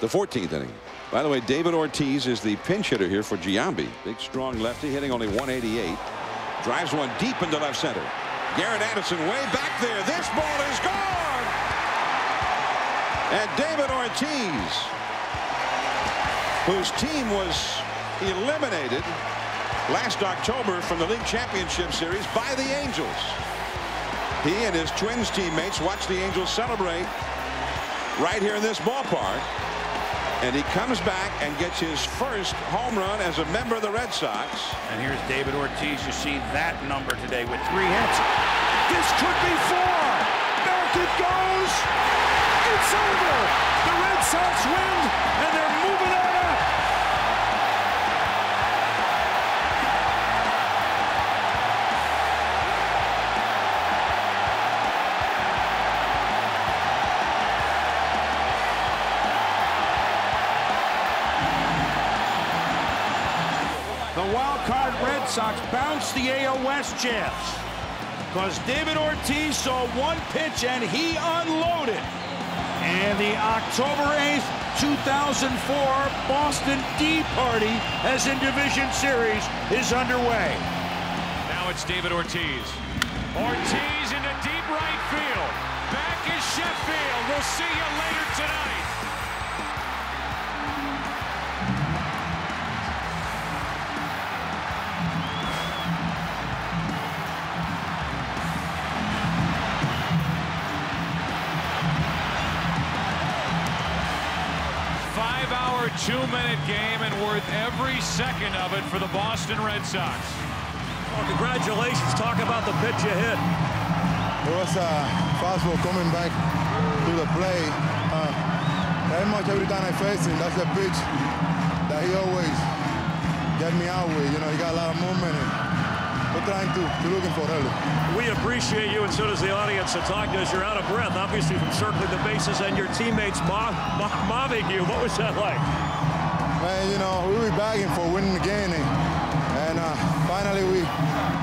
the 14th inning. By the way, David Ortiz is the pinch hitter here for Giambi. Big, strong lefty hitting only 188. Drives one deep into left center. Garrett Anderson way back there. This ball is gone. And David Ortiz, whose team was eliminated last October from the league championship series by the Angels. He and his Twins teammates watched the Angels celebrate right here in this ballpark. And he comes back and gets his first home run as a member of the Red Sox. And here's David Ortiz. You see that number today with three hits. This could be four. Back it goes. It's over. Wild card Red Sox bounced the AL West champs because David Ortiz saw one pitch and he unloaded. And the October 8th, 2004 Boston D Party as in Division Series is underway. Now it's David Ortiz. Ortiz into deep right field. Back is Sheffield. We'll see you later tonight. Five-hour, two-minute game and worth every second of it for the Boston Red Sox. Well, congratulations. Talk about the pitch you hit. It was a fastball coming back to the play. Uh, pretty much every time I face him, that's the pitch that he always get me out with. You know, he got a lot of movement. We're trying to, to looking for early. We appreciate you, and so does the audience that talked to us. You're out of breath, obviously, from circling the bases and your teammates mob, mob, mobbing you. What was that like? Man, you know, we were begging for winning the game, and, and uh, finally we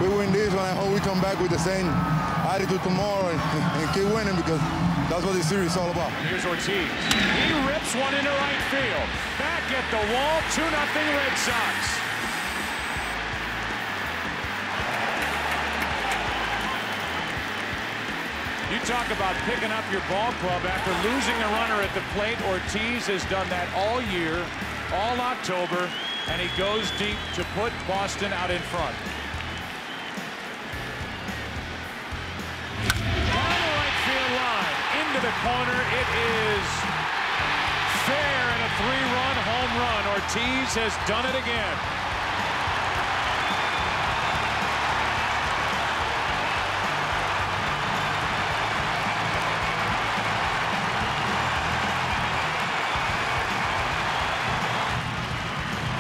we win this one. I hope we come back with the same attitude tomorrow and, and keep winning because that's what this series is all about. Here's Ortiz. He rips one into right field. Back at the wall, 2-0 Red Sox. You talk about picking up your ball club after losing a runner at the plate. Ortiz has done that all year, all October, and he goes deep to put Boston out in front. Down the right field line, into the corner. It is fair and a three-run home run. Ortiz has done it again.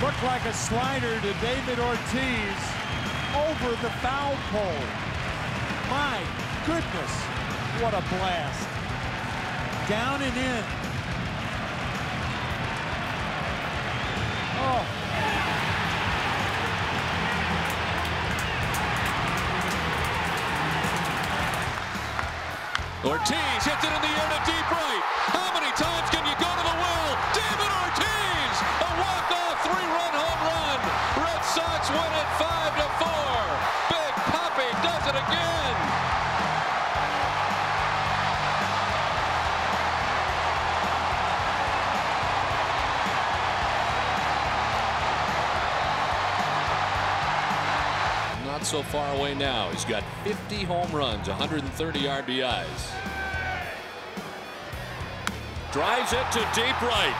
Looked like a slider to David Ortiz over the foul pole. My goodness, what a blast. Down and in. Oh. Ortiz hits it in the air to deep right. How many times can you go so far away now. He's got 50 home runs, 130 RBIs. Drives it to deep right.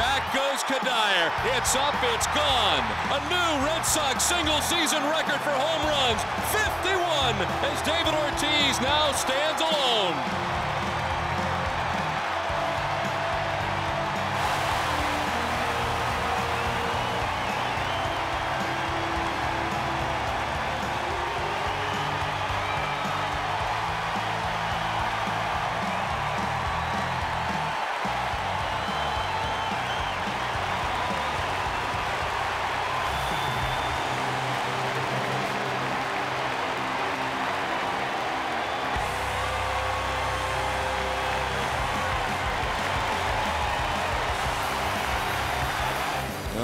Back goes Cuddyer. It's up, it's gone. A new Red Sox single season record for home runs. 51 as David Ortiz now stands alone.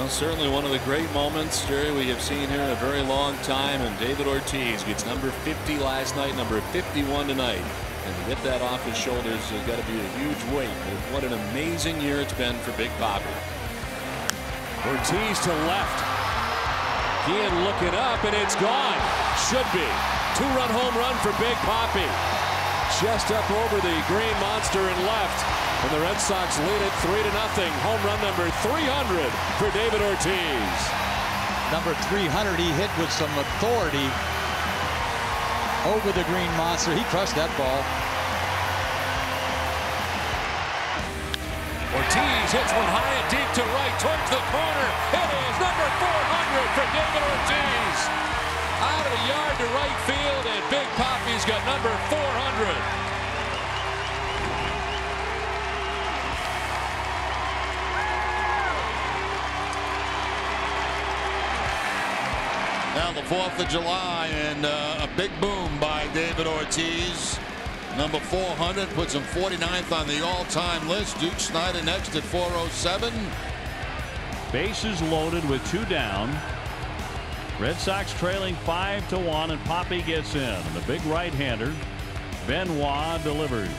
Well, certainly one of the great moments, Jerry, we have seen here in a very long time. And David Ortiz gets number 50 last night, number 51 tonight. And to get that off his shoulders has got to be a huge weight. But what an amazing year it's been for Big Papi. Ortiz to left. Guillen looking up, and it's gone. Should be. Two-run home run for Big Papi. Just up over the green monster and left. And the Red Sox lead it 3 to nothing. Home run number 300 for David Ortiz. Number 300 he hit with some authority over the green monster. He crushed that ball. Ortiz hits one high and deep to right towards the corner. It is number 400 for David Ortiz. Out of the yard to right field, and Big Papi's got number 400. Now the 4th of July and uh, a big boom by David Ortiz. Number 400 puts him 49th on the all-time list. Duke Snider next at 407. Bases loaded with two down. Red Sox trailing five to one, and Papi gets in. And the big right-hander, Benoit delivers.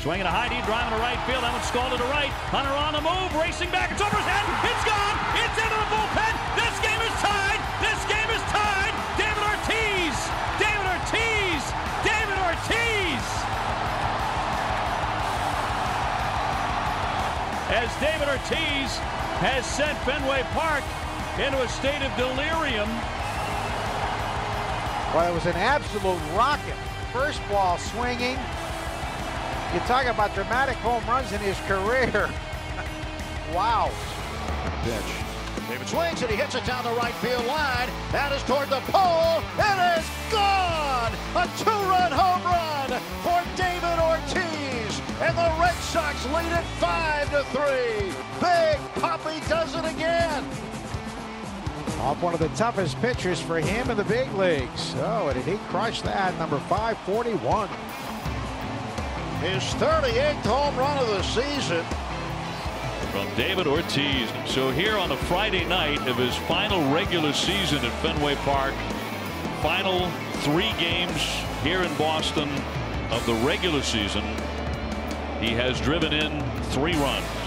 Swinging a high deep drive into right field. That one's scalded to the right. Hunter on the move, racing back. It's over his head. It's gone. It's into the bullpen. This game is tied. This game is tied. David Ortiz. David Ortiz. David Ortiz. As David Ortiz has sent Fenway Park into a state of delirium. Well, it was an absolute rocket. First ball swinging. You talk about dramatic home runs in his career. wow. Pitch. David swings and he hits it down the right field line. That is toward the pole. It is gone. A two-run home run for David Ortiz, and the Red Sox lead it five to three. Big Papi does it again. Off one of the toughest pitchers for him in the big leagues. Oh, and he crushed that, number 541. His 38th home run of the season. From David Ortiz. So here on a Friday night of his final regular season at Fenway Park, final three games here in Boston of the regular season, he has driven in three runs.